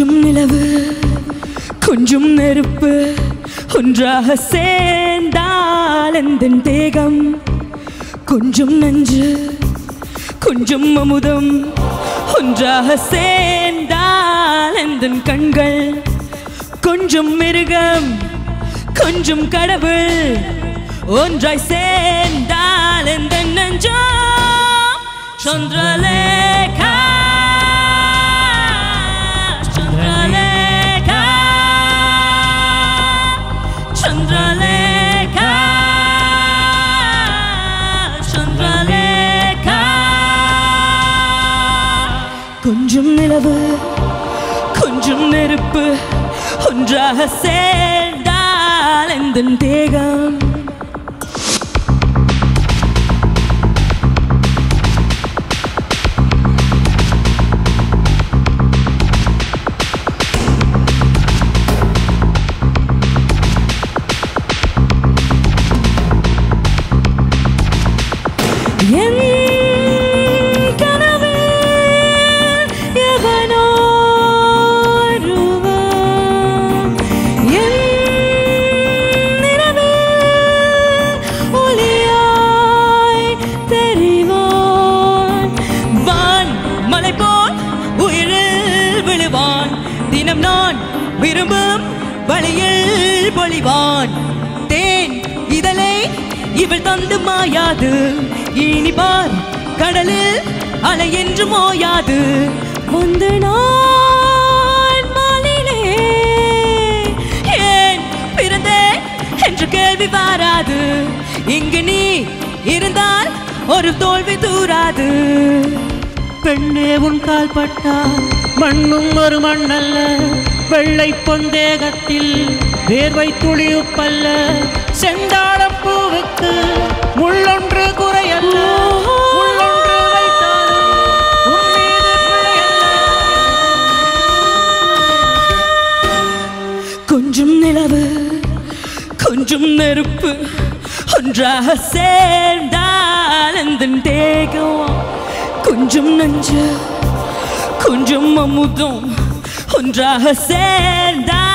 கொஞ்சம் நிலவு கொஞ்சம் நெருப்பு ஒன்றாக சேர்ந்தால் எந்த தேகம். கொஞ்சம் நஞ்சு கொஞ்சம் அமுதம் ஒன்றாக சேர்ந்தால் எந்த கண்கள். கொஞ்சம் மிருகம் கொஞ்சம் கடவுள் ஒன்றாய் சேர்ந்தால் எந்த நெஞ்சம். சந்திரலேகா சந்திரலேகா ஒன்றாக சேர்ந்தால் எந்த தேகம்? வழியில் தேன் இதழை இவள் தந்து மாயாது. இனிபார் கடலில் அலை என்று மோயாது. வந்து நான் மாலிலே ஏன் பிறந்தேன் என்று கேள்வி வாராது. இங்கு நீ இருந்தால் ஒரு தோல்வி தூராது. பெண்ணே உன் கால் பட்டால் மண்ணும் ஒரு மண்ணல்ல. வெள்ளை பொந்தேகத்தில் வேர்வை துளியுப்பல்ல செந்தாழம் பூவுக்கு முள்ளொன்று குறையல்ல. கொஞ்சம் நிலவு கொஞ்சம் நெருப்பு ஒன்றாக சேர்ந்தால் அந்த தேகம்? கொஞ்சம் நஞ்சு கொஞ்சம் அமுதம் ஒன்றாக சேர்ந்தால்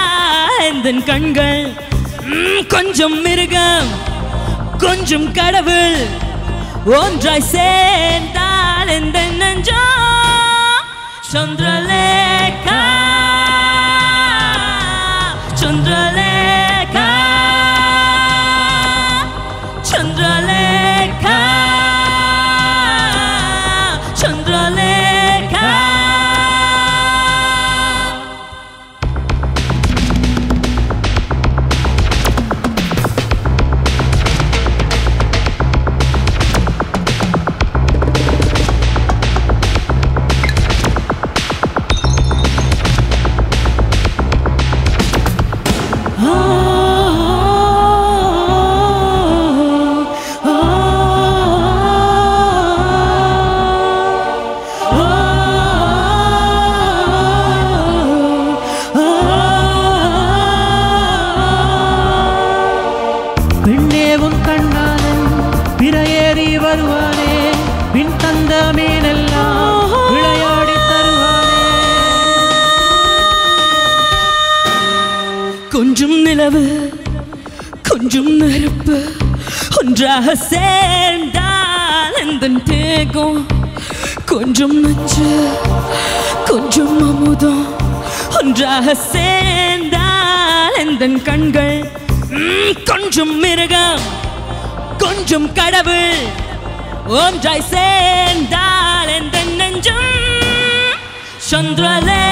அதன் கண்கள் கொஞ்சம் மிருகம் கொஞ்சம் கடவுள். ஒன்றாய் சேர்ந்தால் இந்த நஞ்சம்? சந்திரலேகா. வருவானே பின் தந்த மீனெல்லாம் விளையாடி தருவானே. கொஞ்சம் நிலவு கொஞ்சம் நெருப்பு ஒன்றாக சேர்ந்தால் அந்த தேகம்? கொஞ்சம் நஞ்சு கொஞ்சம் அமுதம் ஒன்றாக சேர்ந்தால் அந்த கண்கள்? கொஞ்சம் மிருகம் கொஞ்சம் கடவுள். ஒன்றாய் சேர்ந்தால் எந்த நெஞ்சம் சந்திரலே